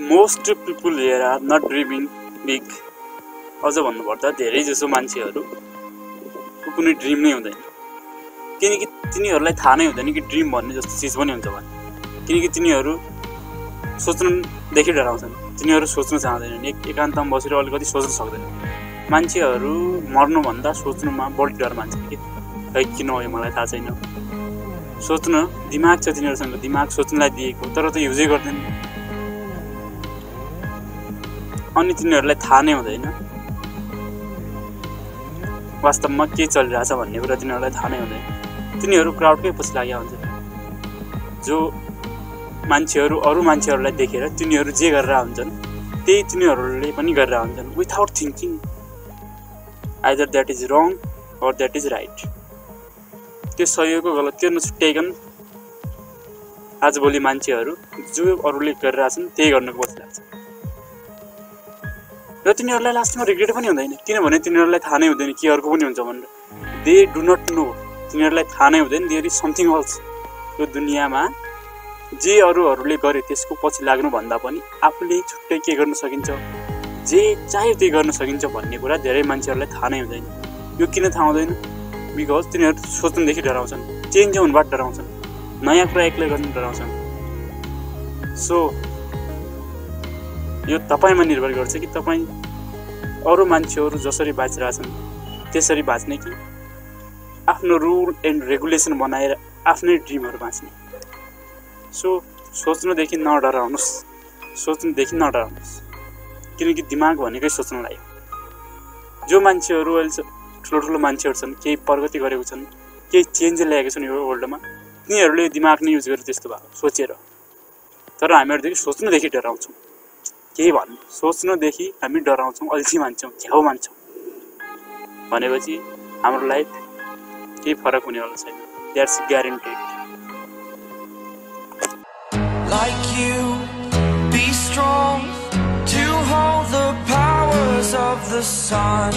Most people here are not dreaming big अझ भन्नुपर्दा धेरै जसो मान्छेहरूको कुनै ड्रिम नै हुँदैन। किनकि तिनीहरूलाई थाहा नै हुँदैन कि ड्रिम भन्ने जस्तो चिज पनि हुन्छ भने। किनकि तिनीहरू सोच्नुदेखि डराउँछन्। तिनीहरू सोच्नु चाहँदैनन्। एक एकान्तमा बसेर अलिकति सोच्नु सक्दैन। मान्छेहरू मर्नुभन्दा सोच्नुमा बढी डर मान्छन् कि खै किन हो मलाई थाहा छैन? सोच्न दिमाग छ तिनीहरूसँग। दिमाग सोच्नलाई दिएको तर त युजै गर्दैन। अनि तिनीहरूलाई थाहा नै हुँदैन। वास्तवमा के चलिरहेछ भन्ने कुरा तिनीहरूलाई थाहा नै हुँदैन। तिनीहरू क्राउडकै पछि लागेका हुन्छन् जो मान्छेहरू अरू मान्छेहरूलाई देखेर तिनीहरू जे गरेर हुन्छन् त्यही तिनीहरूले पनि गरेर हुन्छन्। Without thinking either that is wrong or that is right त्यो सही गलत त्यो नछुट्याइकन आजभोलि मान्छेहरू जो अरूले गरिरहेछन् त्यही गर्नुको पछि लाग्छ। र तिनीहरूलाई लास्टमा रिग्रेट पनि हुँदैन। किनभने तिनीहरूलाई थाहा नै हुँदैन कि अर्को पनि हुन्छ भनेर। दे डु नट नो तिनीहरूलाई थाहा नै हुँदैन। देयर इज समथिङ अल्स यो दुनियाँमा जे अरूहरूले गरे त्यसको पछि लाग्नुभन्दा पनि आफूले छुट्टै के गर्न सकिन्छ? जे चाह्यो त्यही गर्न सकिन्छ भन्ने कुरा धेरै मान्छेहरूलाई थाहा नै हुँदैन। यो किन थाहा हुँदैन? बिकज तिनीहरू सोच्नुदेखि डराउँछन्। चेन्ज हुनुबाट डराउँछन्। नयाँ कुरा एक्लै गर्नु डराउँछन्। सो यो तपाईँमा निर्भर गर्छ कि तपाईँ अरू मान्छेहरू जसरी बाँचिरहेछन् त्यसरी बाँच्ने कि? आफ्नो रुल एन्ड रेगुलेसन बनाएर आफ्नै ड्रिमहरू बाँच्ने। सो सोच्नुदेखि नडराउनुहोस्। सोच्नुदेखि नडराउनुहोस्। किनकि दिमाग भनेकै सोच्नुलाई जो मान्छेहरू अहिले ठुलो ठुलो मान्छेहरू छन् केही प्रगति गरेको छन् केही चेन्ज ल्याएको छन् यो वर्ल्डमा तिनीहरूले दिमाग नै युज गरेर त्यस्तो भएको। सोचेर। तर हामीहरूदेखि सोच्नुदेखि डराउँछौँ। केही भन्नु सोच्नुदेखि हामी डराउँछौँ अल्छी मान्छौँ झ्याउ मान्छौँ। भनेपछि हाम्रो लाइफ केही फरक हुनेवाला छैन। That's guaranteed Like you, be strong to hold the powers of the sun.